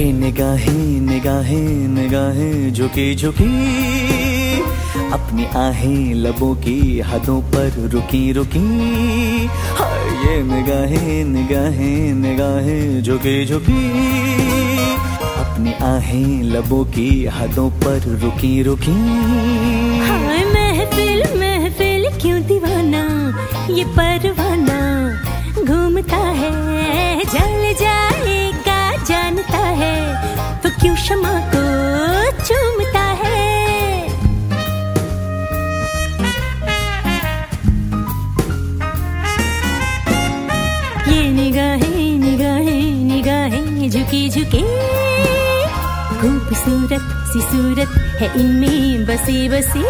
ये निगाहें निगाहें निगाहें झुकी झुकी। अपनी आहें लबों की हदों पर रुकी रुकी। हाय ये निगाहें निगाहें निगाहें झुकी झुकी। अपनी आहें लबों की हदों पर रुकी रुकी। हाय महफिल महफिल, क्यों दीवाना? ये परवाना घूमता है। झुकी। झुके खूबसूरत सी सूरत है इनमें बसी बसी।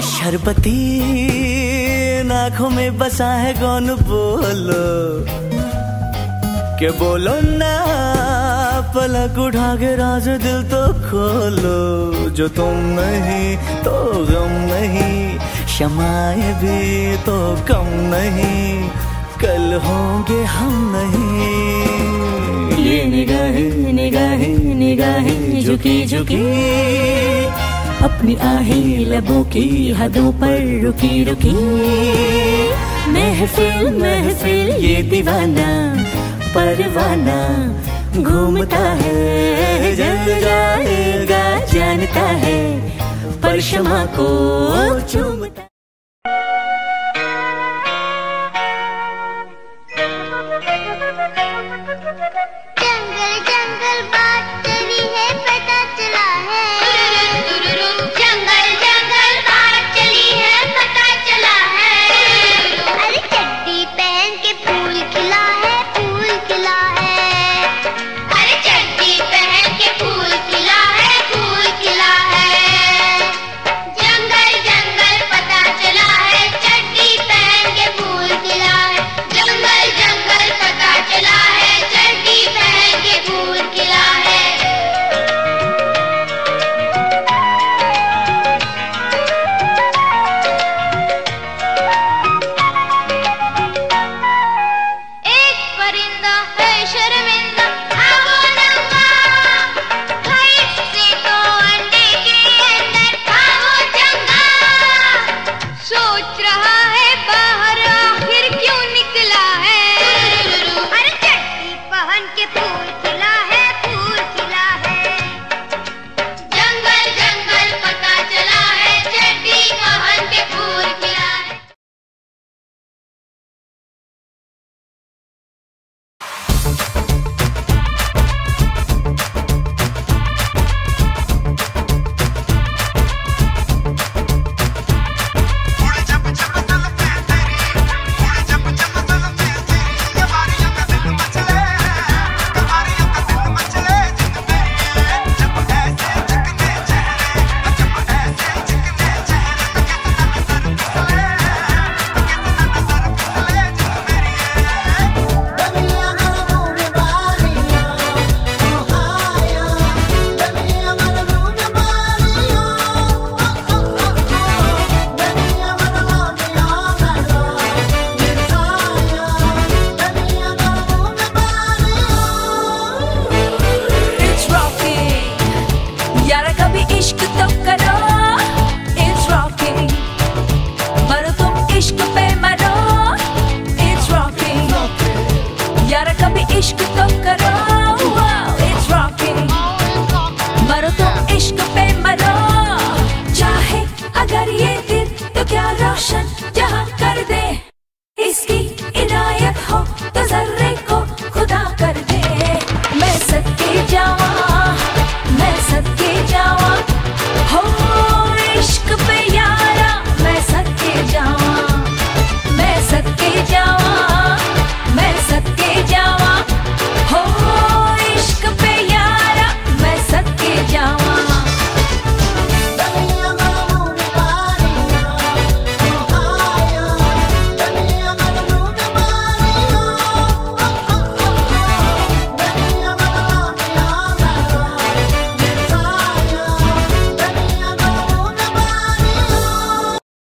शरबती आँखों में बसा है कौन बोलो? के बोलो ना, पलक उठा के राज दिल तो खोलो। जो तुम नहीं तो गम नहीं। शमाए भी तो कम नहीं। कल होंगे हम नहीं। ये निगाहें निगाहें निगाहें झुकी झुकी अपनी आहें लबों की हदों पर रुकी रुकी। महफिल महफिल, ये दीवाना, परवाना, घूमता है, जल जाएगा, जानता है, पर क्षमा को चूमता पहन के क्या